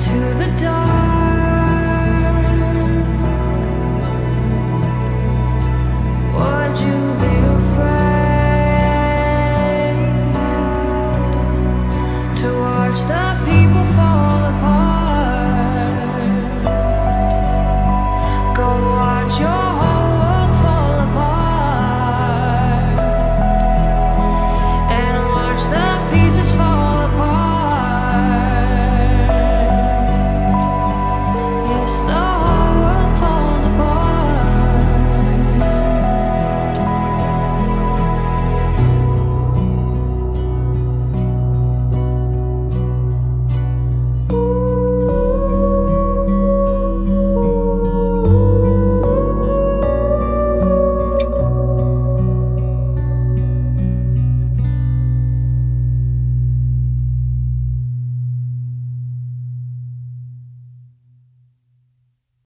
to the dark.